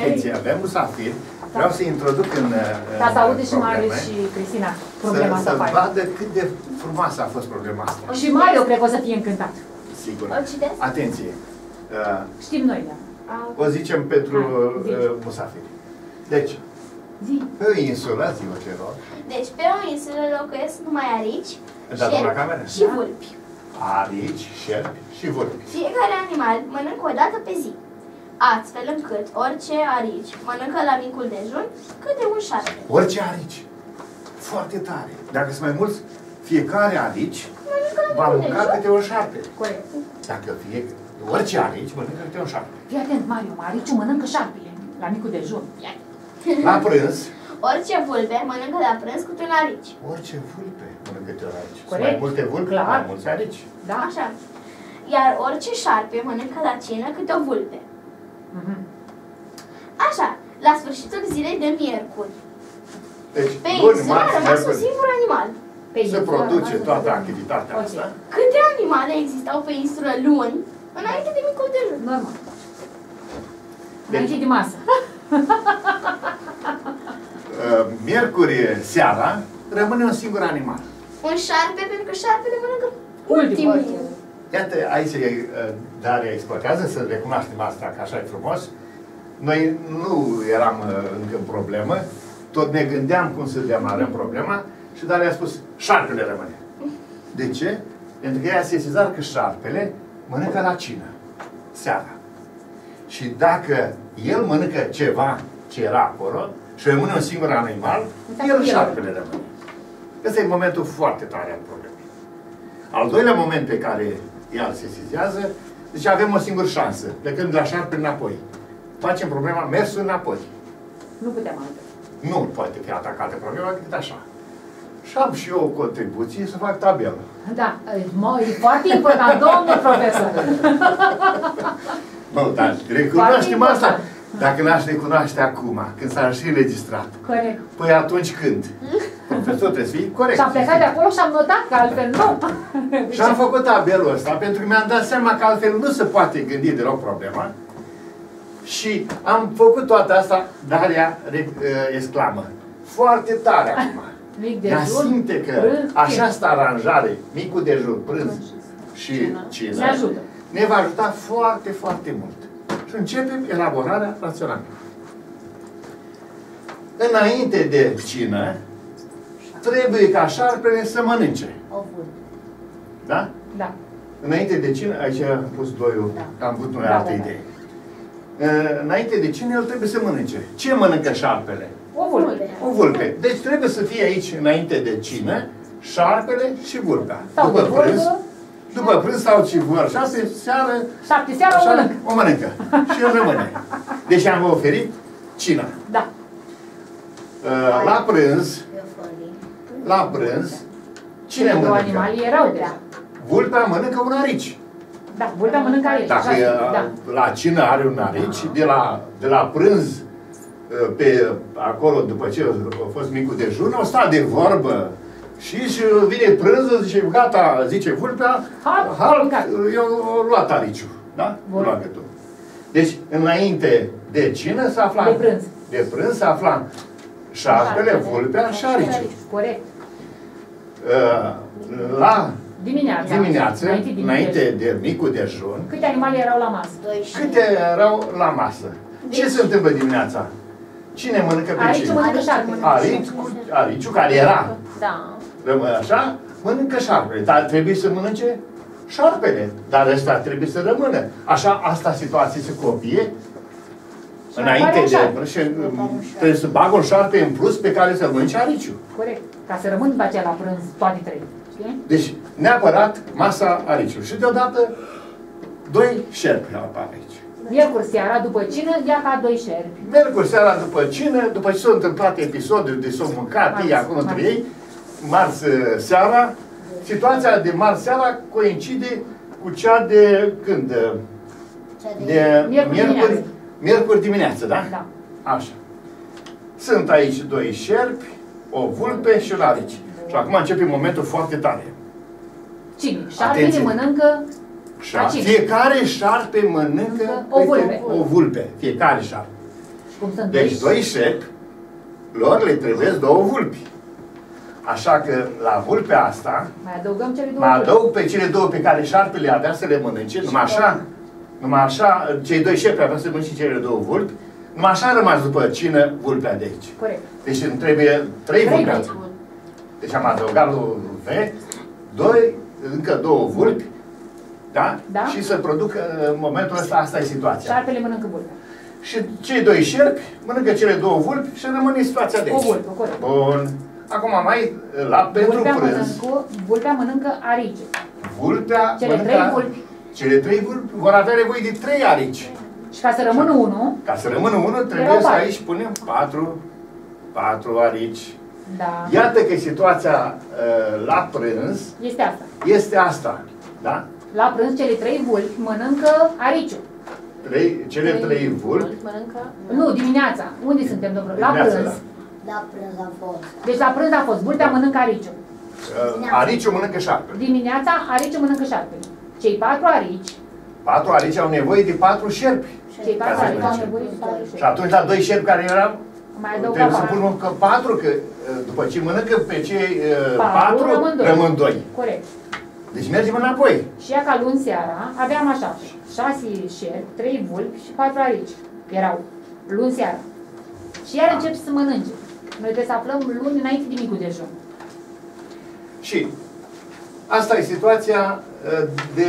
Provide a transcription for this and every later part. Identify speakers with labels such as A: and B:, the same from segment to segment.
A: atenție, avem musafir, vreau să introduc în
B: Ca să aude și
A: probleme,
B: Marius și Cristina problema
A: să,
B: asta
A: să
B: faină.
A: vadă cât de frumoasă a fost problema asta.
B: Și Mario cred că o să fie încântat.
A: Sigur.
C: O citesc?
A: Atenție. Uh,
B: Știm noi, da.
C: A,
A: o zicem pentru
B: Hai, zi.
A: uh, musafiri. Deci,
B: Zi.
A: pe o insulă, zi te rog,
C: Deci, pe o insulă locuiesc numai arici,
A: Da, doamna
C: șerpi
A: cameră.
C: și
B: Da.
C: vulpi.
A: arici, șerpi și vulpi.
C: Fiecare animal mănâncă o dată pe zi, astfel încât orice arici mănâncă la micul dejun câte un șarpe.
A: Orice arici. Foarte tare. Dacă sunt mai mulți, fiecare arici
C: Mănâncă la
A: va
C: micul
A: mânca
C: dejun.
A: câte un șarpe.
B: Corect.
A: Dacă fie, orice arici mănâncă câte un șarpe.
B: Fii atent, Mario, Mariciu mănâncă șarpele la micul dejun. Ia.
A: La prânz,
C: Orice vulpe mănâncă la prânz câte un arici.
A: orice vulpe mănâncă câte un arici. Sunt
B: Corect.
A: mai multe vulpe,
B: Clar.
A: mai mulți arici.
B: Da?
C: Așa. Iar orice șarpe mănâncă la cină câte o vulpe.
B: Mhm.
C: Așa, la sfârșitul zilei de miercuri.
A: Deci,
C: Pe
A: luni,
C: insulă a
A: marți,
C: rămas un
A: miercuri,
C: singur animal.
B: Pe
A: se
B: insulă,
A: produce
B: asta
A: toată
B: vedem.
A: activitatea
B: Ok.
A: asta.
C: Câte animale existau pe insulă luni înainte de micul dejun?
B: Normal.
A: Deci-
B: Înainte de masă.
A: Uh, Miercuri seara, rămâne un singur animal.
C: Un șarpe, pentru că șarpele mănâncă
B: Ultimul.
C: ultimul.
A: Iată, aici e, uh, Daria exploatează, să recunoaștem asta, că așa e frumos. Noi nu eram uh, încă în problemă, tot ne gândeam cum să demarăm problema și Daria a spus, șarpele rămâne. De ce? Pentru că ea se sezar că șarpele mănâncă la cină, seara. Și dacă el mănâncă ceva ce era acolo și rămâne un singur animal,
B: Înseamnă
A: el
B: el.
A: șarpele rămâne. Ăsta e momentul foarte tare al problemei. Al doilea moment pe care ea îl sesizează, deci avem o singură șansă, plecând de la șarpe înapoi. Facem problema mersul înapoi.
B: Nu puteam altfel.
A: Nu poate fi atacată problema decât așa. Și am și eu o contribuție să fac tabelă.
B: Da, e, mă, e foarte important, domnul profesor.
A: Nu, dar recunoaștem
B: Foarte
A: asta.
B: important.
A: Dacă n-aș recunoaște acum, când s-a și înregistrat,
B: Corect.
A: păi atunci când? Profesor trebuie să fii corect.
B: Și am plecat de acolo și am notat, că altfel nu.
A: Și am făcut tabelul ăsta pentru că mi-am dat seama că altfel nu se poate gândi deloc problema. Și am făcut toată asta, Daria re- uh, exclamă. Foarte tare acum.
B: Mic
A: Ea
B: dejun,
A: simte că
B: prânz,
A: așa
B: chin.
A: asta aranjare, micul dejun, prânz și cină,
B: Ne ajută.
A: ne va ajuta foarte, foarte mult. Și începem elaborarea raționamentelor. Înainte de cină, trebuie ca șarpele să mănânce.
C: O vulpe.
A: Da?
B: Da.
A: Înainte de cină, aici am pus doiul,
B: Da.
A: am avut noi
B: Da,
A: altă
B: da, da.
A: idee. Uh, Înainte de cină, el trebuie să mănânce. Ce mănâncă șarpele?
B: O vulpe.
A: O vulpe. Deci trebuie să fie aici, înainte de cină, șarpele și vulpea.
B: Sau
A: după
B: de
A: prânz,
B: vorbă.
A: după prânz sau și vor șase, seară,
B: Șapte seara o
A: așa,
B: mănânc.
A: o mănâncă. și el rămâne. Deci am oferit cina.
B: Da.
A: Uh, La prânz, la prânz, cine
B: Cele două
A: mănâncă?
B: animale erau deja.
A: Vulpea mănâncă un arici.
B: Da, vulpea mănâncă aici.
A: Dacă
B: așa,
A: e,
B: da.
A: la cină are un arici, de la, de la prânz uh, pe acolo, după ce a fost micul dejun, o sta de vorbă și, și vine prânzul, zice, gata, zice vulpea,
B: Halt,
A: halt,
B: mâncat.
A: eu am luat ariciul, da?
B: Bun.
A: Lua gâtul. Deci, înainte de cină se afla...
B: De prânz.
A: De prânz se afla șarpele, vulpea și ariciul.
B: Corect.
A: Uh, La
B: Dimineața.
A: dimineață,
B: Înainte, de
A: înainte de micul dejun,
B: Câte animale erau la masă?
A: Câte erau la masă? Ce se întâmplă dimineața? Cine mănâncă pe
B: Aici
A: cine?
B: mănâncă șarpele.
A: Arici, cu- ariciu care era,
C: Da.
A: rămâne așa, mănâncă șarpele. Dar trebuie să mănânce șarpele. Dar ăsta trebuie să rămână. Așa, asta situație se copie. Înainte
B: apare un
A: de...
B: șarpe.
A: Și, trebuie să bag un șarpe în plus pe care să-l mănânce ariciu.
B: Corect. Ca să rămân după aceea la prânz toate trei. Știi?
A: Deci, neapărat masa ariciu. Și deodată, doi șerpi apar aici.
B: Miercuri seara, după cină, ia ca doi șerpi.
A: Miercuri seara după cină, după ce s-au întâmplat episodul de s-au mâncat
B: Marți,
A: ei acolo între
B: marți.
A: ei, marți uh, seara, situația de marți seara coincide cu cea de când? Uh, De
B: Miercuri
A: miercuri,
B: dimineață.
A: Miercuri dimineață, da?
B: Da.
A: Așa. Sunt aici doi șerpi, o vulpe și un arici. Și acum începe momentul foarte tare.
B: Cine? Șarpele
A: Atenție.
B: mănâncă
A: Șar-
B: Aici.
A: Fiecare șarpe mănâncă
B: O
A: câte
B: vulpe.
A: o vulpe. Fiecare șarpe.
B: Cum sunt
A: Deci
B: doi?
A: doi șerpi, lor le trebuie două vulpi. Așa că la vulpea asta,
B: Mai adăugăm cele două
A: Mă
B: vulpi.
A: adaug pe cele două pe care șarpele avea să le mănânce, numai așa, numai așa, cei doi șerpi aveau să mănânce cele două vulpi, numai așa a rămas după cină vulpea de aici.
B: Corect.
A: Deci îmi trebuie trei
B: Trei
A: vulpi.
B: vulpi.
A: Deci am adăugat lui V, doi, încă două vulpi, da?
B: Da.
A: Și să producă în momentul ăsta, asta e situația.
B: Șarpele mănâncă vulpea.
A: Și cei doi șerpi mănâncă cele două vulpi și rămâne situația de
B: O
A: aici.
B: vulpă, corect.
A: Bun. Acum mai la pentru
B: Vulpea
A: prânz.
B: mănâncă, vulpea mănâncă arice.
A: Vulpea
B: Cele
A: mănâncă-
B: trei vulpi.
A: Cele trei vulpi vor avea nevoie de trei arici.
B: Și ca să rămână unul,
A: Ca să rămână unul, trebuie
B: Erau
A: să
B: patru.
A: aici punem patru, patru arici.
B: da,
A: Iată că situația uh, la prânz
B: este asta.
A: este asta. Da?
B: La prânz, cele trei vulpi mănâncă ariciul.
A: Trei, cele trei vulpi.
C: Mănâncă?
B: Nu, dimineața. Unde suntem, domnule? La
A: Dimineața,
B: prânz.
A: da.
D: La prânz a fost.
B: Deci la prânz a fost. Vulpea mănâncă ariciul.
A: Uh, ariciul mănâncă șarpe.
B: Dimineața, ariciul mănâncă șarpele. Cei patru arici,
A: Patru arici au nevoie de patru șerpi.
B: cei patru
A: să
B: arici au
A: mănânce.
B: nevoie de patru
A: Și
B: șerpi.
A: atunci la doi șerpi care erau,
B: Mai adăugă
A: trebuie să
B: patru.
A: punem că patru, că uh, după ce mănâncă pe cei uh,
B: Patru,
A: patru,
B: rămân doi.
A: rămân doi.
B: Corect.
A: Deci mergem înapoi.
B: Și ea ca luni seara, aveam așa, șase șerpi, trei vulpi și patru arici. Erau luni seara. Și iar încep să mănânce. Noi trebuie să aflăm luni înainte de micul dejun.
A: Și asta e situația uh, de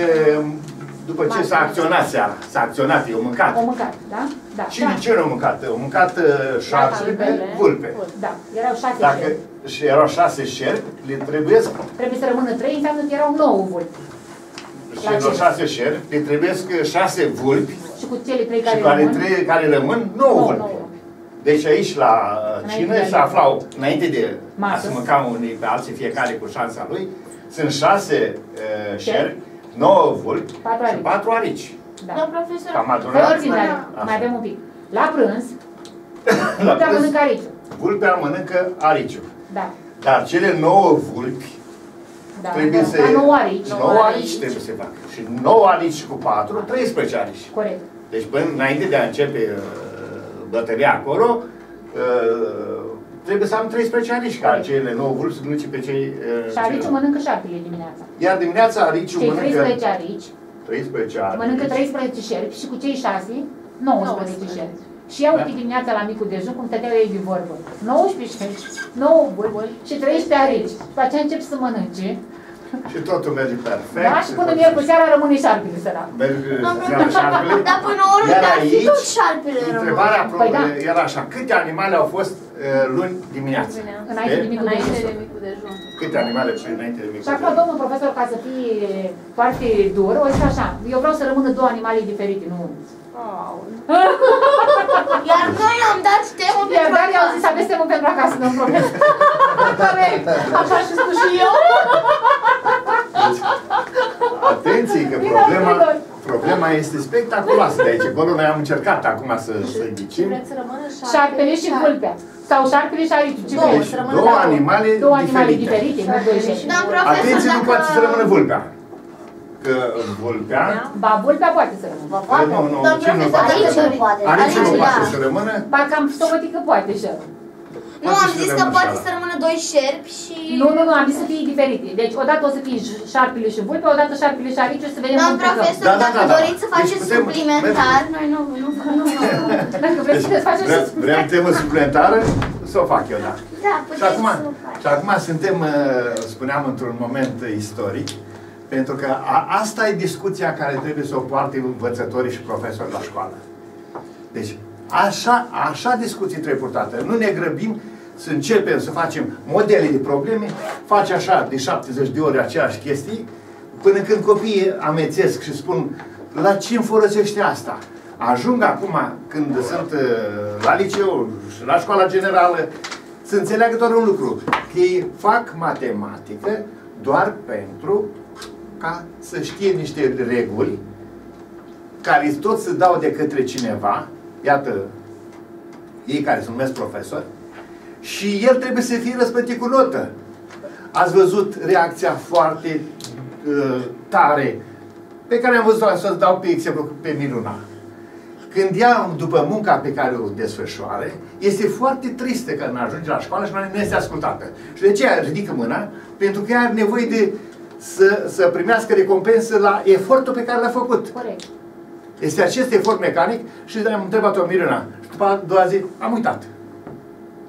A: după ce s-a acționat seara, s-a acționat, eu mâncat.
B: O mâncat, da? Da.
A: Cine
B: da.
A: ce nu mâncat? Au mâncat uh, șarpele pe
C: Șarpele.
A: vulpe.
B: Da, erau șase
A: Dacă
B: șerpi.
A: și erau șase șerpi, le trebuie
B: Trebuie să rămână trei, înseamnă că erau nouă vulpi.
A: și
B: La
A: erau
B: ce?
A: șase șerpi, le trebuie șase vulpi
B: Și cu cele trei care
A: și care,
B: rămân,
A: trei, care rămân, nouă
B: nouă,
A: vulpi.
B: nouă.
A: Deci aici la uh,
B: Înainte
A: cină
B: de
A: se
B: a-
A: aflau, înainte de a
B: Masă.
A: se mânca unii pe alții, fiecare cu șansa lui, sunt șase uh,
B: Șerpi.
A: șerpi, nouă vulpi
B: Patru
A: și
B: arici.
A: patru arici.
B: Da.
C: Domn profesor,
A: Cam
B: Mai
A: adunat.
B: puțin, dar
A: Așa.
B: mai avem un pic. La prânz,
A: La
B: vulpea
A: prânz,
B: mănâncă ariciul.
A: vulpea mănâncă ariciul.
B: Da.
A: Dar cele nouă vulpi
B: Da.
A: trebuie
B: da.
A: să...
B: La nouă arici.
A: Nouă arici trebuie să facă. Și 9 arici cu 4, 13 arici.
B: Corect.
A: Deci până înainte de a începe uh, bătălia acolo, uh, trebuie să am 13 arici, ca
B: Corect.
A: cele 9 vulpi să mănânce pe cei... uh,
B: Și ariciul
A: cei-
B: mănâncă șarpele dimineața.
A: Iar dimineața ariciul
B: Cei
A: mănâncă
B: 13 arici
A: 13 arici.
B: mănâncă 13 șerpi și cu cei 6, 19 șerpi. Și ia uite dimineața la micul dejun cum stăteau ei de vorbă. 19 șerpi, 9 bulbuli și 13 arici. După aceea încep să mănânce.
A: Și totul merge perfect.
B: Da? Și până miercuri seara rămâne șarpele sărac.
A: Merge
C: Domnul
A: seara șarpele.
C: Dar până la urmă,
A: Iar
C: dar și
A: aici,
C: tot șarpele
A: Întrebarea
C: rămâne.
B: Păi da.
A: pro- era așa, câte animale au fost uh, luni dimineața?
B: Înainte de
A: Știi?
B: micul
C: Înainte
B: dejun.
C: de micul dejun.
A: Câte animale și înainte de micul
B: Și acum,
A: dejun?
B: domnul profesor, ca să fie foarte dur, o zic așa, eu vreau să rămână două animale diferite, nu unul.
C: Iar noi am dat temă
B: Iar
C: pentru
B: Dar i-au zis,
C: acasă.
B: aveți temă pentru acasă, domnul profesor.
C: Corect. Așa și spus și eu.
A: Deci, atenție că
B: Bine,
A: problema,
B: bine.
A: problema este spectaculoasă de aici. Acolo noi am încercat acum să, să ghicim.
C: Vreți să rămână
B: Șarpele și vulpea. Sau șarpele și ariciul. Ce
C: Două,
B: vrei?
A: Deci
C: să rămână
A: două
C: două.
A: animale
B: Două animale
A: diferite.
B: diferite, nu doi șerpi.
C: Domn profesor,
A: Atenție, nu
C: dacă-
A: poate să rămână vulpea. Că vulpea...
B: Ba, vulpea poate să rămână.
D: Vă poate?
A: Nu, nu,
C: Domn
A: ce nu
C: profesor,
A: poate?
C: aici
D: nu poate.
A: Arici nu
C: Arici,
A: poate
C: da.
A: să rămână.
B: Parcă am socotit că poate și ăla.
C: Nu,
A: Poate
C: am
A: să
C: zis că
A: rămână
C: poate
A: așa.
C: să rămână doi șerpi și...
B: Nu, nu, nu, am zis să fie diferite. Deci odată o să fie j- șarpele și vulpea, odată șarpele și ariciul, să vedem
C: Domn
B: cum plecăm.
C: profesor,
A: Da, da,
C: dacă
A: da, da.
C: doriți să
A: Deci
C: faceți
A: putem-
C: suplimentar, noi nu, nu, nu, nu.
B: Dacă vreți să faceți
A: Vrem,
B: și
A: vrem temă suplimentară? Să o fac eu, da.
C: Da,
A: Și
C: puteți
A: acum,
C: să o faceți.
A: și acum suntem, uh, spuneam, într-un moment istoric, pentru că a, asta e discuția care trebuie să o poarte învățătorii și profesorii la școală. Deci, așa, așa discuții trebuie purtate. Nu ne grăbim să începem să facem modele de probleme, faci așa de 70 de ori aceeași chestii, până când copiii amețesc și spun la ce îmi folosește asta? Ajung acum, când sunt uh, la liceu și la școala generală, să înțeleagă doar un lucru, că ei fac matematică doar pentru ca să știe niște reguli care tot se dau de către cineva, iată, ei care se numesc profesori, și el trebuie să fie răspătit cu notă. Ați văzut reacția foarte uh, tare pe care am văzut-o să dau pe exemplu pe Miruna. Când ea, după munca pe care o desfășoare, este foarte tristă că nu ajunge la școală și nu este ascultată. Și de ce ridică mâna? Pentru că ea are nevoie de să, să primească recompensă la efortul pe care l-a făcut.
B: Corect.
A: Este acest efort mecanic și am întrebat-o Miruna. Și după a doua zi am uitat.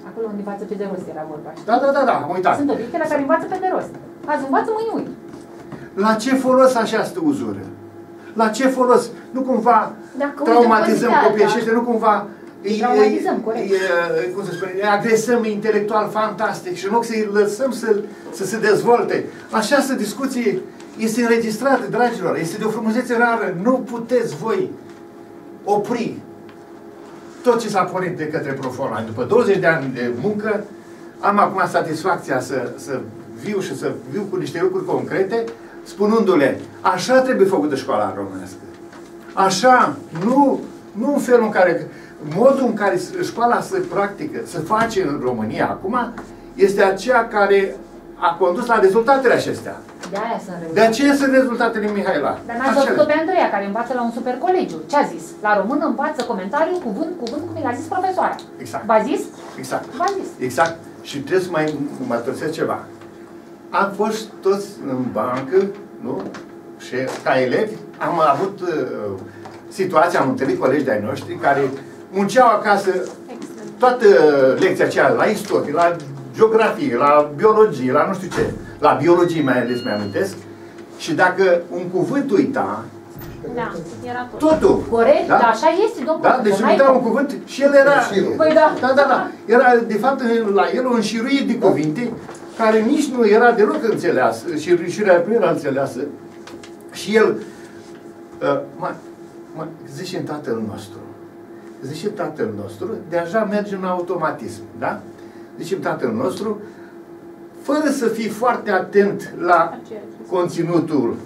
B: Acolo unde învață pe de rost era vorba.
A: Da, da, da, da, am uitat.
B: Sunt obiecte la care învață pe de rost. Azi învață, mâine uit.
A: La ce folos această uzură? La ce folos? Nu cumva
C: Dacă uită
A: traumatizăm
C: părinții
A: copiii
C: alta.
A: aceștia, nu cumva îi,
B: Traumatizăm, corect.
A: îi, îi, cum să spune, îi agresăm intelectual fantastic și în loc să-i lăsăm să, să se dezvolte. Această discuție este înregistrată, dragilor, este de o frumusețe rară. Nu puteți voi opri tot ce s-a pornit de către Profona. După 20 de ani de muncă, am acum satisfacția să, să viu și să viu cu niște lucruri concrete, spunându-le, așa trebuie făcută școala românească. Așa, nu, nu în felul în care, modul în care școala se practică, se face în România acum, este aceea care a condus la rezultatele acestea.
B: De aia sunt
A: De
B: rezultate.
A: aceea sunt rezultatele Mihaela.
B: Dar n-ați
A: Acele.
B: văzut-o pe Andreea, care învață la un super colegiu. Ce a zis? La român învață comentariu, cuvânt, cuvânt, cum i-a zis profesoara.
A: Exact.
B: V-a zis?
A: Exact.
B: V-a zis.
A: Exact. Și trebuie să mai mărturisesc ceva. Am fost toți în bancă, nu? Și ca elevi am avut uh, situația, am întâlnit colegi de-ai noștri care munceau acasă toată lecția aceea, la istorie, la geografie, la biologie, la nu știu ce, la biologie mai ales mi-amintesc, și dacă un cuvânt uita,
C: Da, era tot.
A: totul,
B: Corect,
A: Da?
B: da? așa este, domnul
A: da?
B: profesor,
A: Deci
B: n-ai
A: uita
B: cum.
A: un cuvânt și el era...
B: Păi da.
A: Da, da, da. Era, de fapt, la el o înșiruire de cuvinte care nici nu era deloc înțeleasă și înșiruirea nu era înțeleasă. Și el, uh, mă, mă, zice în tatăl nostru, zice tatăl nostru, deja merge în automatism, da? Zice tatăl nostru, fără să fii foarte atent la conținutul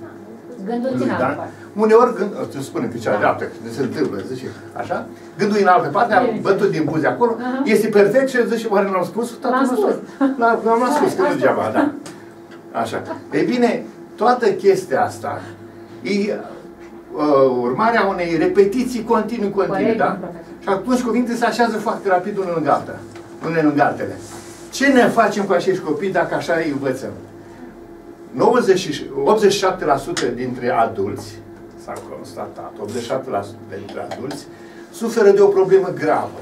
B: Gândul
A: lui,
B: țin
A: da?
B: altă parte.
A: Uneori, gând, îți spune pe cea
B: Da.
A: dreaptă, când se întâmplă, zice, așa, gândul e în altă parte, am
B: Bine.
A: bătut din buze acolo,
B: Aha.
A: este perfect și zice, oare n-am spus? Tatăl
B: L-am
A: nostru.
B: spus.
A: La- L-am
B: Da,
A: spus, că nu
B: asta.
A: degeaba, da. Așa. Ei bine, toată chestia asta e uh, urmarea unei repetiții continuu, continuu,
B: Corect,
A: da?
B: domnul profesor.
A: Și atunci cuvintele se așează foarte rapid unul lângă alta, unele lângă altele. Ce ne facem cu acești copii dacă așa îi învățăm? 90, și- 87% dintre adulți, s-a constatat, 87% dintre adulți suferă de o problemă gravă,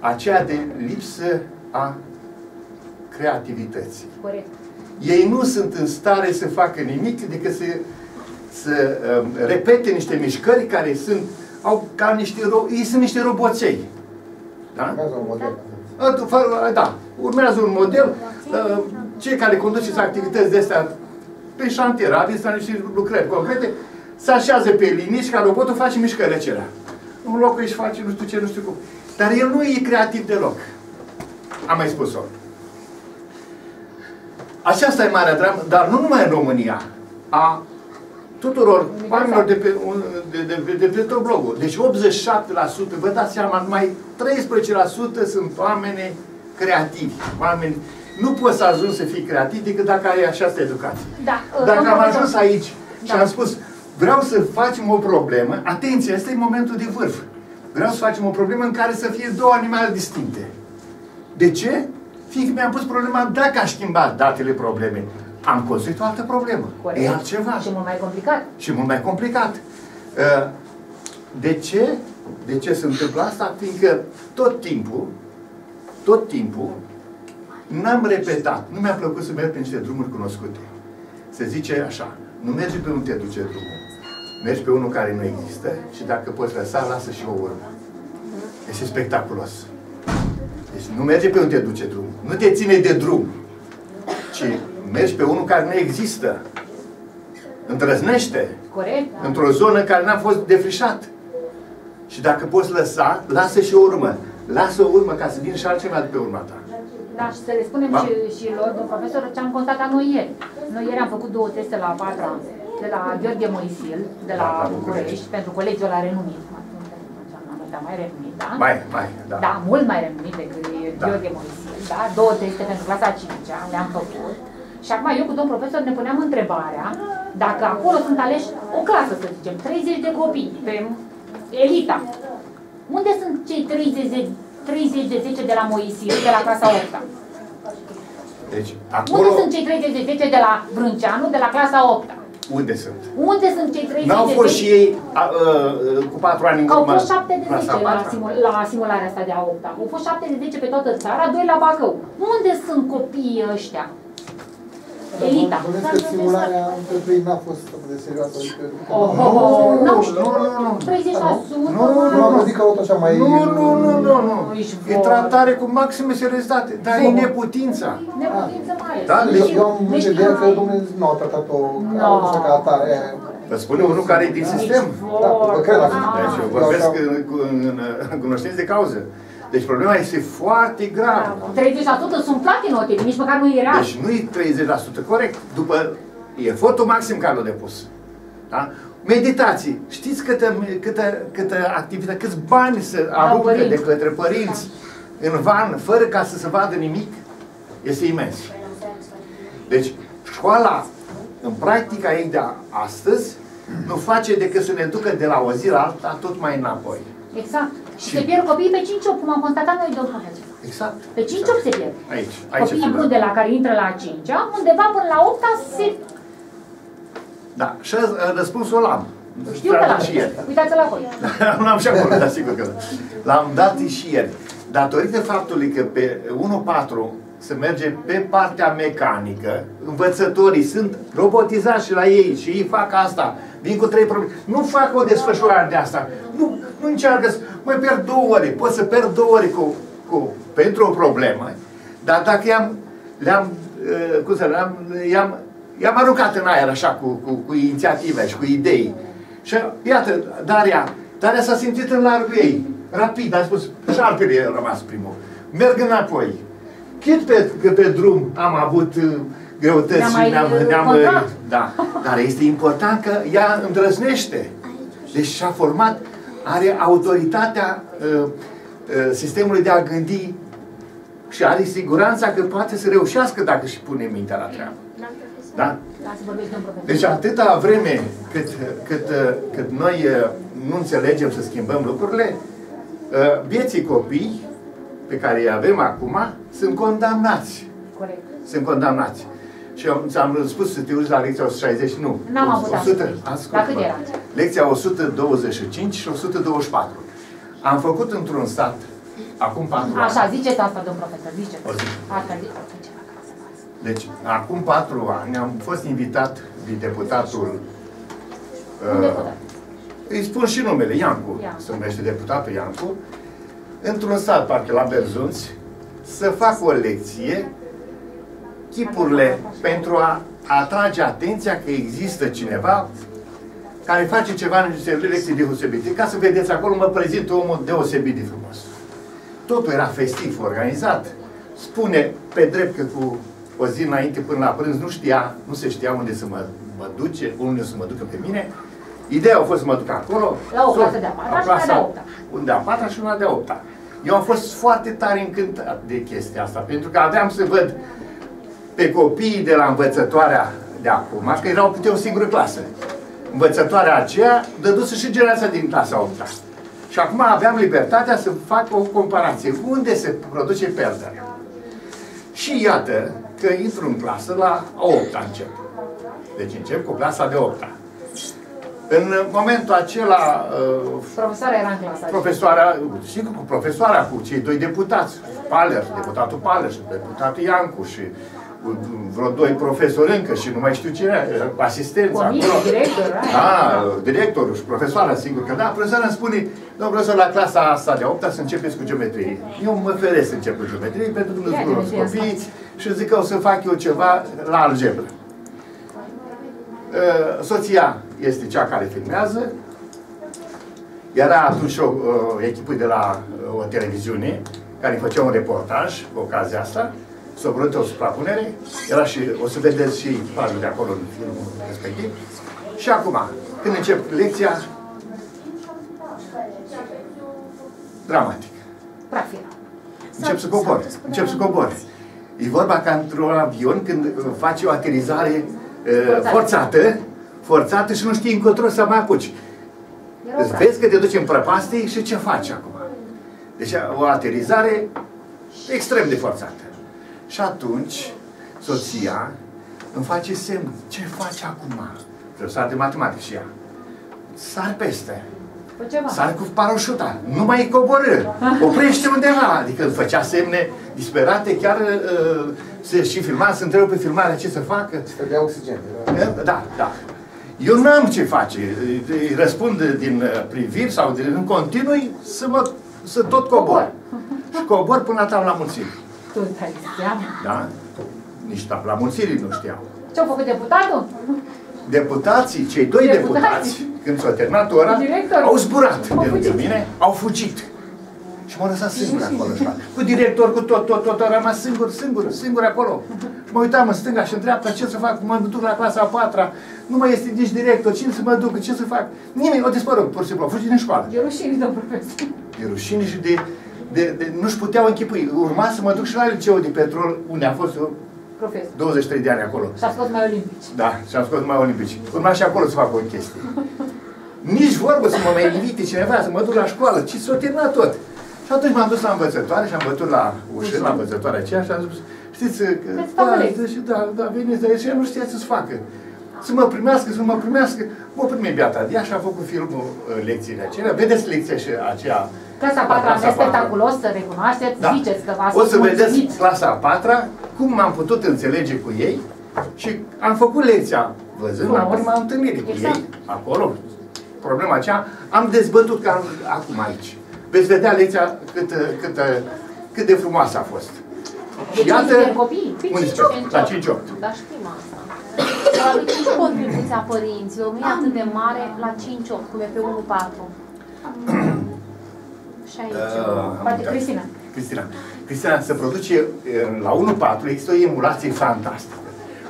A: aceea de lipsă a creativității.
B: Corect.
A: Ei nu sunt în stare să facă nimic decât să, să um, repete niște mișcări care sunt, au ca niște, ro- ei sunt niște roboței. Da?
D: Urmează un model.
A: A, tu, fă- Da, urmează un model. uh, Cei care conduceți activități de astea pe șantier, aveți la niște lucrări concrete, se așează pe linie și ca robotul face mișcările acelea. Un loc își face nu știu ce, nu știu cum. Dar el nu e creativ deloc. Am mai spus-o. Aceasta e marea dramă, dar nu numai în România, a tuturor oamenilor de pe, un- de, de, de, de pe tot blogul. Deci 87%, vă dați seama, numai 13% sunt oameni creativi. Oameni, nu poți să ajungi să fii creativ decât dacă ai această educație.
B: Da, uh,
A: Dacă
B: domnul
A: am
B: profesor.
A: ajuns aici și
B: Da.
A: am spus, vreau să facem o problemă, atenție, ăsta e momentul de vârf. Vreau să facem o problemă în care să fie două animale distincte. De ce? Fiindcă mi-am pus problema, dacă aș schimba datele probleme, am construit o altă problemă.
B: Corect.
A: E altceva.
B: Și mult mai complicat.
A: Și mult mai complicat. Uh, De ce? De ce se întâmplă asta? Fiindcă tot timpul, tot timpul, n-am repetat. Nu mi-a plăcut să merg pe niște drumuri cunoscute. Se zice așa, nu mergi pe unde te duce drumul. Mergi pe unul care nu există și dacă poți lăsa, lasă și o urmă. Este spectaculos. Deci nu merge pe unde te duce drumul. Nu te ține de drum. Ci mergi pe unul care nu există. Îndrăznește
B: Corect? Da.
A: într-o zonă care n-a fost defrișat. Și dacă poți lăsa, lasă și o urmă. Lasă o urmă ca să vină și altceva de pe urma ta.
B: Da, și să le spunem
A: Da.
B: și, și lor, domnul profesor, ce am constatat noi ieri. Noi ieri am făcut două teste la a patra, de la Gheorghe Moisil, de la
A: Da, la
B: București,
A: București.
B: pentru colegiul la renumit. Dar mai renumit, da?
A: Mai, mai, da.
B: Da, mult mai renumit decât
A: Da.
B: Gheorghe Moisil, da? Două teste pentru clasa a 5 le-am făcut. Și acum eu cu domn profesor ne puneam întrebarea dacă acolo sunt aleși o clasă, să zicem, 30 de copii pe elita. Unde sunt cei 30, de- 30 de 10 de la Moisiu, de la clasa 8 -a?
A: Deci,
B: Unde
A: acolo,
B: sunt cei 30 de 10 de la Brânceanu, de la clasa 8 -a?
A: unde sunt?
B: Unde sunt cei 30
A: N-au
B: de
A: fost
B: 10?
A: și ei a, a, cu patru ani în
B: Au
A: urmă?
B: fost 7 de 10
A: clasa
B: la,
A: patra?
B: simul, la simularea asta de a 8 -a. Au fost 7 de 10 pe toată țara, 2 la Bacău. Unde sunt copiii ăștia? Elita.
D: Bănuiesc că simularea pentru ei n-a fost atât de serioasă. Adică,
B: Oh,
A: Nu,
B: oh, oh, n-au
A: nu,
B: știut.
A: nu, nu.
B: 30%.
A: Nu, nu,
D: nu am văzut că au așa mai...
A: Nu, nu, nu, nu, nu.
B: Ești
A: E
B: vor.
A: tratare cu maxime seriozitate, dar e
D: Nu.
A: neputința.
B: Neputință mare.
A: Da,
D: Eu,
B: Deci-
D: eu am
B: deci-
D: ideea că Dumnezeu nu au tratat-o
B: No.
D: așa ca atare.
A: Vă spune unul care e din sistem.
D: Da, vă cred asta.
A: Deci eu
B: Ah.
A: vorbesc în, în, în, în cunoștință de cauză. Deci problema este foarte gravă.
B: 30% sunt plate note, nici măcar nu era.
A: Deci nu e 30% corect. După efortul maxim care l-a depus. Da? Meditații. Știți câtă, câtă, câtă activitate, câți bani se aruncă de
B: părinți.
A: către părinți în van, fără ca să se vadă nimic? Este imens. Deci, școala, în practica ei de astăzi, nu face decât să ne ducă de la o zi la alta tot mai înapoi.
B: Exact. Și
A: Și-
B: se pierd copiii pe 5 cum am constatat noi, domnul profesor.
A: Exact.
B: Pe 5
A: exact.
B: se pierd.
A: Aici. Aici
B: Copiii
A: este
B: buni de la care intră la 5 undeva până la 8 se...
A: Da. Și uh, răspunsul l-am.
B: Știu că la
A: și ieri.
B: Uitați-l acolo.
A: Nu am și acolo, dar sigur că da. L-am dat și ieri. Datorită faptului că pe 1.4 se merge pe partea mecanică, învățătorii sunt robotizați și la ei și ei fac asta. Vin cu trei probleme. Nu fac o desfășurare de asta. Nu, nu încearcă să mai pierd două ore. Pot să pierd două ore cu, cu, pentru o problemă, dar dacă i-am, le-am, uh, cum să le-am, i-am, i-am aruncat în aer așa cu, cu, cu inițiative și cu idei. Și iată, Daria, Daria s-a simțit în largul ei. Rapid, a spus, șarpele a rămas primul. Merg înapoi. Chit pe, că pe drum am avut uh, greutăți
B: Ne-am
A: și
B: mai,
A: ne-am,
B: uh,
A: ne-am
B: contrat.
A: da. Dar este important că ea îndrăznește. Deci și-a format, are autoritatea uh, uh, sistemului de a gândi și are siguranța că poate să reușească dacă își pune mintea la treabă. Da?
B: Lasă vorbești, domnul profesor.
A: Deci atâta vreme cât, cât, cât noi uh, nu înțelegem să schimbăm lucrurile, uh, vieții copii pe care îi avem acum sunt condamnați.
B: Corect.
A: Sunt condamnați. Și eu ți-am spus să te uiți la lecția 160, nu.
B: N-am avut
A: 100,
B: asta.
A: ascult,
B: La cât
A: mă.
B: era?
A: Lecția 125 și 124. Am făcut într-un stat, acum 4 ani.
B: Așa, ziceți asta, domnul profesor, ziceți.
A: O zi.
B: Asta ziceți.
A: Deci, acum patru ani am fost invitat de deputatul
B: Un
A: uh,
B: deputat.
A: îi spun și numele, Iancu,
B: Iancu.
A: se numește deputatul Iancu, într-un stat, parcă la Berzunți, să fac o lecție, chipurile, pentru a atrage atenția că există cineva care face ceva în niște lecții deosebite. Ca să vedeți acolo, mă prezint omul deosebit de frumos. Totul era festiv, organizat. Spune pe drept că cu o zi înainte până la prânz nu știa, nu se știa unde să mă, mă duce, unde să mă ducă pe mine. Ideea a fost să mă duc acolo.
B: La o
A: să-
B: clasă de-a patra
A: la
B: și una
A: clasa
B: de-a opta.
A: Una de-a patra și una de-a opta. Eu am fost foarte tare încântat de chestia asta, pentru că aveam să văd pe copiii de la învățătoarea de acum, că erau câte o singură clasă. Învățătoarea aceea dăduse și generația din clasa 8 -a. Și acum aveam libertatea să fac o comparație. Unde se produce pierderea? Și iată că intru în clasă la 8 încep. Deci încep cu clasa de 8 -a. În momentul acela, uh,
B: Profesoara era în clasa.
A: profesoara, sigur cu profesoara, cu cei doi deputați, Paler, deputatul Paler și deputatul Iancu și uh, vreo doi profesori încă și nu mai știu cine, uh, asistenți
B: Comisie,
A: acolo.
B: director, ai.
A: Da, directorul și profesoara, sigur că da. Profesoara îmi spune, domnul profesor, la clasa asta de 8 să începeți cu geometrie. Eu mă feresc să încep cu geometrie pentru că nu
B: Ia
A: sunt
B: geometrie în
A: copii și zic că o să fac eu ceva la algebră. Uh, Soția este cea care filmează. Era atunci o uh, echipă de la uh, o televiziune care făcea un reportaj cu ocazia asta. S-a vrut o suprapunere. Era și, o să vedeți și parul de acolo în filmul respectiv. Și acum, când încep lecția, dramatic.
B: Practic.
A: Încep să cobor. Încep să cobor. E vorba ca într-un avion când uh, face o aterizare uh,
B: Forțată.
A: forțată, forțată și nu știi încotro să mai apuci.
B: Era o
A: Îți vezi că te duci în prăpastie și ce faci acum? Deci o aterizare extrem de forțată. Și atunci, soția îmi face semn. Ce faci acum? Profesor de matematică și ea. Sar peste.
B: Fă ceva.
A: Sar cu parașuta. Nu mai coborâ. Oprește undeva. Adică îmi făcea semne disperate. Chiar uh, se și filma, se întreabă pe filmare ce să facă.
D: Scădea oxigen. Era...
A: Da, da. Eu n-am ce face. Îi răspund din uh, priviri sau din, în continui să, mă, să tot cobor. Și cobor până la tabla mulțirii.
B: Tu dai seama.
A: Da? Nici tabla mulțirii nu știau.
B: Ce-au făcut deputatul?
A: Deputații, cei doi
B: Deputații.
A: deputați, când s-a terminat ora,
B: Director.
A: au zburat
B: Au
A: de lângă
B: fugit.
A: mine, au fugit. Și m-au lăsat singur acolo. în școală. Cu director, cu tot, tot, tot, am rămas singur, singur, singur acolo. Și mă uitam în stânga și în dreapta, ce să fac? Mă duc la clasa a patra, nu mai este nici director, cine să mă duc, ce să fac? Nimeni, o dispărut, pur și simplu, au fugit din școală.
B: E rușine, domn profesor.
A: De rușine și de, de, de nu-și puteau închipui. Urma să mă duc și la liceul de petrol, unde am fost eu
B: Profesor.
A: 23 de ani acolo.
B: Și a scos mai olimpici.
A: Da, și am scos mai olimpici. Urma și acolo să fac o chestie. Nici vorbă să mă mai invite cineva să mă duc la școală, ci s-a terminat tot. Și atunci m-am dus la învățătoare și am bătut la ușă, la învățătoarea aceea și am zis, știți, că,
B: Veți
A: da,
B: facă lecții.
A: da, și da, da, veniți de aici, și ea nu știa să-ți facă. Să mă primească, să mă primească. Mă primi beata de ea și a făcut filmul uh, lecțiile acelea. Vedeți lecția și aceea.
B: Clasa
A: la
B: 4 a
A: clasa
B: mea
A: a patra.
B: spectaculos, să recunoașteți,
A: Da.
B: ziceți că v-ați
A: O să vedeți
B: mulțumit.
A: clasa a patra, cum m-am putut înțelege cu ei și am făcut lecția văzând la
B: Frumos.
A: prima întâlnire cu
B: Exact.
A: ei, acolo. Problema aceea, am dezbătut ca acum aici. Veți vedea lecția cât, cât, cât de frumoasă a fost.
B: Deci
A: Iată,
B: unde sunt copii? Pe
A: unde
B: 5
A: sunt? La 5-8.
E: Dar știm asta. Probabil și contribuția părinților nu e atât de mare la 5-8, cum e pe 1-4. Și aici.
A: Uh,
B: Poate Cristina.
A: Cristina. Cristina, se produce uh, la 1.4, există o emulație fantastică.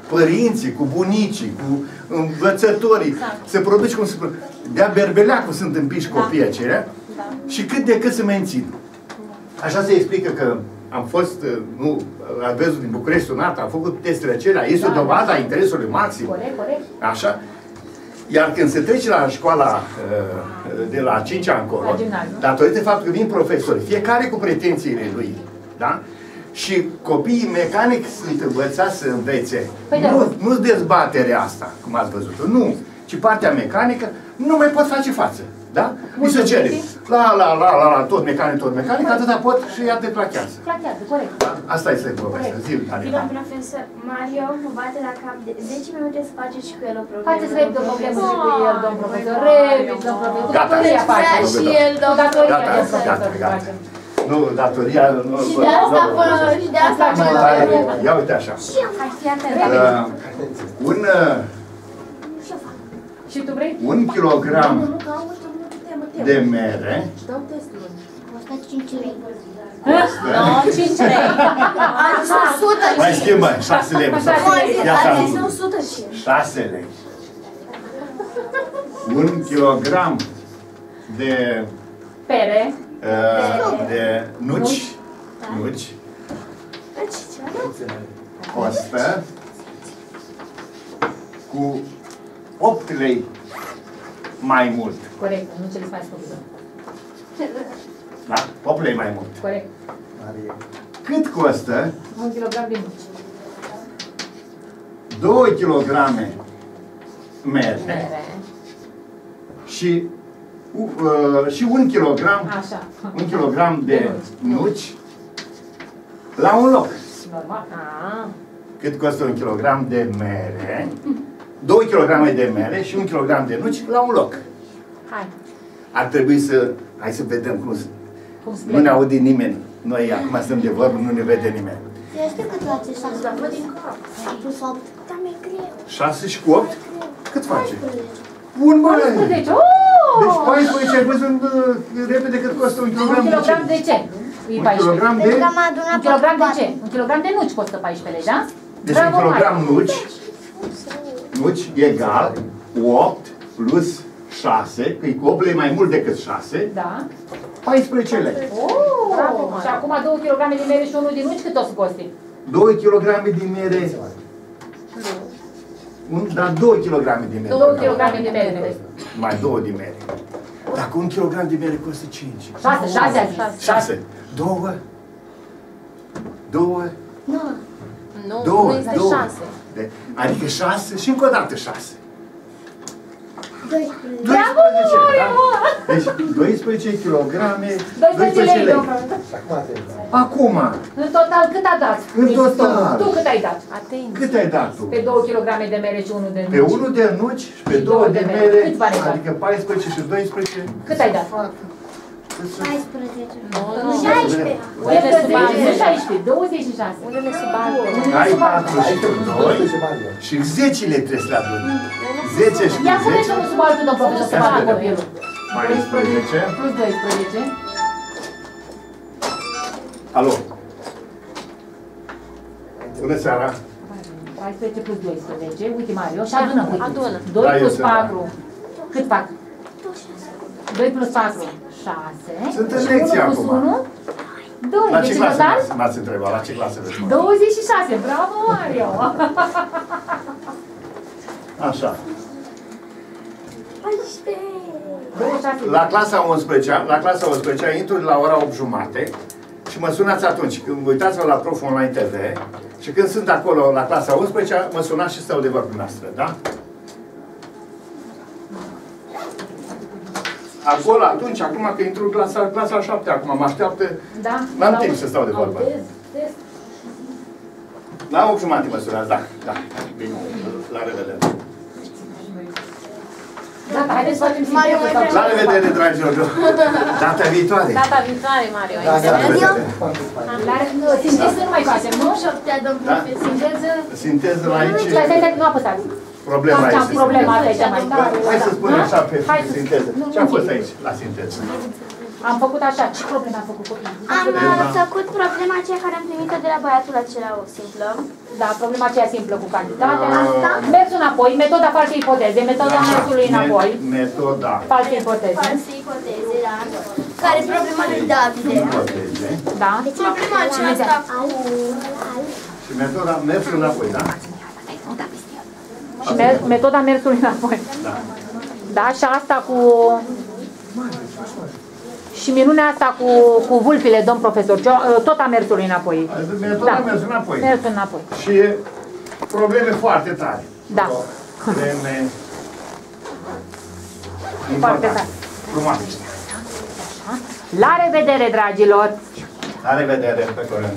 A: Părinții, cu bunicii, cu învățătorii,
E: Exact.
A: se produce cum se produce. De-a berbeleacul sunt împiși
E: Da.
A: copiii aceia
E: Da.
A: și cât de cât se mențin. Așa se explică că am fost, uh, nu, la văzut din București sunat, am făcut testele acelea, este o
B: Da,
A: dovadă
B: da.
A: a interesului maxim.
B: Corect, corect.
A: Așa? Iar când se trece la școala uh, de la 5 ani încolo,
B: La gimnaziu.
A: datorită faptului că vin profesori, fiecare cu pretențiile lui, da? Și copiii mecanic sunt învățați să învețe.
B: Păi da.
A: nu, nu dezbaterea asta, cum ați văzut nu. Ci partea mecanică nu mai pot face față. Da? Mi se cere. La, la, la, la, la, tot mecanic, tot mecanic, atâta pot și ea deplachează.
B: Plachează, corect.
A: Da? Asta este povestea. Zi, Daniela.
C: Domn profesor, Mario mă bate la cap de 10 minute să faceți și cu el o problemă.
B: Faceți repede o problemă și cu el, domn profesor. Repede, domn profesor. Cu
A: Gata.
B: datoria facem.
C: Vrea și el,
B: Cu
C: domn
B: datoria,
A: Gata,
B: domn
A: gata,
B: profesor,
A: gata.
B: facem.
A: Nu, datoria... Nu,
C: Și de asta
A: nu,
C: până, și de asta
B: Asta
C: până
B: face
C: la
B: la
A: Ia uite așa.
E: Hai, fii atent.
A: Uh, un, uh,
B: Și tu vrei?
A: un kilogram
E: Nu, că am uite, nu temă, temă.
A: De mere
E: Dau testul.
C: Costă 5 lei.
E: Nu, 5 lei.
C: Am zis 100
A: mai schimbă, 6 lei.
B: Șase lei.
A: Ia să
C: Am zis
A: am
C: 105.
A: 6 lei. Un kilogram de,
B: Pere.
A: uh, de nuci, nuci
C: Deci, ce?
A: costă cu 8 lei mai mult.
B: Corect, nu ce le mai scopit.
A: Da? 8 lei mai mult.
B: Corect.
D: Marie.
A: Cât costă
B: Un kilogram de nuci.
A: 2 kg mere
B: Pere.
A: și, uh, și un kilogram,
B: Așa.
A: un kilogram de
B: De
A: nuci la un loc.
B: Normal.
E: Ah,
A: Cât costă un kilogram de mere? 2 kg de mere și un kilogram de nuci la un loc.
E: Hai.
A: Ar trebui să... Hai să vedem cum... se-
B: Cum se
A: Nu ne aude nimeni. Noi acum stăm de vorbă, nu ne vede nimeni.
C: Este cât la ce s-a zis? din cap. Plus 8. Dar mi-e greu.
A: 6 și cu 8? Cât face? Bun, bă!
B: 14. Oh!
A: Deci 14 ai văzut uh, repede cât costă un
B: Un
A: kilogram de
B: kilogram
A: ce?
B: de ce? E
A: Un
B: 14.
A: kilogram de...
C: Pentru că am adunat
B: Un kilogram de
C: patru
B: ce? Un kilogram de nuci costă 14 lei, da?
A: Deci un
B: Bravo,
A: kilogram
B: Mari.
A: nuci, nuci egal 8 plus 6, că e cu 8 lei mai mult decât 6,
B: Da.
A: 14 lei.
B: Oh!
E: Bravo, Mari.
B: Și acum 2 kg de mere și unul de nuci, cât o să coste?
A: 2 kg din mere. Un, da, 2 kg din mere.
B: 2 kg de mere.
A: Mai 2 din mere. Dacă un kilogram de mere costă 5.
B: 6, 6 a zis.
A: 6. Două. Două.
C: Nu.
E: Nu,
A: Două.
E: nu este
A: două.
E: șanse.
A: De, adică 6 și încă o dată 6.
C: 12.
A: 12, da? Deci 12 kg,
B: 12 lei, domnule.
D: Acum atent.
A: Acum,
B: În total cât a dat?
A: În total.
B: Tu cât ai dat?
E: Atenție.
A: cât ai dat tu?
B: Pe 2 kg de mere și 1 de
A: Pe
B: nuci.
A: unul de nuci și pe
B: Și
A: două
B: două
A: de
B: de mere.
A: mere,
B: Cât bani ai dat?
A: adică 14 și 12.
B: Cât ai dat?
C: 14.
E: Nu, nu.
C: 16.
B: 11, 16, 26.
E: Unele sub alte.
A: Ai 4 și
D: Aici,
A: tu 2
D: 12 bani.
A: și 10 le trebuie să le aduni. 10 și
B: Ia
A: cu
B: pune
A: 10.
B: și unul sub altul, domn profesor, să
A: Ia
B: facă
A: vedem.
B: copilul.
A: Mai 12.
B: Plus 12.
A: Alo. Bună seara.
B: 14 plus 12. Uite, Mario, și adună, uite.
E: Adună.
B: 2
A: Da, eu
B: plus
A: sunt, da.
B: 4. Cât fac? 2 plus 4. 6.
A: Sunt în
B: Și
A: lecție
B: unu plus
A: acum.
B: 1. 2.
A: La
B: Deci
A: ce
B: în
A: clasă
B: total?
A: m-ați- m-ați întrebat? La ce clasă vreți? mă?
B: 26. Bravo, Mario!
A: Așa.
C: 14.
B: 26.
A: La clasa 11, la clasa 11 intru la ora 8 jumate și mă sunați atunci. Când uitați-vă la Prof Online TV și când sunt acolo la clasa 11, mă sunați și stau de vorbă noastră, da? Acolo, atunci, acum că intru în clasa, clasa 7, acum mă așteaptă,
B: Da?
A: N-am
B: La
A: timp
B: un-
A: să stau de vorbă.
B: Autez, test.
A: la 8 jumate mă sunați, da, da. Bine, la revedere.
B: Gata, haideți să facem
C: Mario,
B: sinteză
C: mai
B: sau-
A: La revedere, dragilor. Data viitoare.
E: Data viitoare, Mario,
D: Da,
E: aici.
D: da,
A: La revedere.
D: Foarte fain.
B: La sinteză nu mai facem, nu?
C: Șoptea, domn
A: Da?
C: profesor.
B: Sinteză...
A: Sinteză aici.
B: Stai, stai, stai, nu apăsați.
A: Problema
B: Am
A: aici.
B: problema asta e cea mai tare.
A: Hai să spunem
B: Da?
A: așa pe
B: Hai să-
A: sinteză.
B: Nu,
A: Ce a
B: nu,
A: fost
B: nu.
A: aici, la sinteză?
B: Am făcut așa. Ce probleme am făcut copii?
C: Am uh, făcut problema aceea care am primit-o de la băiatul acela o simplă.
B: Da, problema aceea simplă cu cantitatea.
A: Asta.
B: Mersul înapoi, metoda falsei ipoteze, metoda
A: Așa,
B: mersului înapoi,
A: me- Metoda.
B: false ipoteze.
C: False ipoteze, da. Care e problema lui Davide.
A: Ipoteze.
B: Da?
C: Problema aceasta cu...
A: Și metoda mersul înapoi, da?
B: Și mer- metoda mersului înapoi.
A: Da.
B: Da, și asta cu... Și minunea asta cu, cu vulpile, domn profesor, ce- tot a mersului înapoi.
A: Metoda
B: Da.
A: mersul înapoi.
B: Mersul înapoi.
A: Și probleme foarte tare.
B: Da.
A: Probleme
B: Foarte
A: importante.
B: tare.
A: Frumoase.
B: La revedere, dragilor!
A: La revedere, pe curând.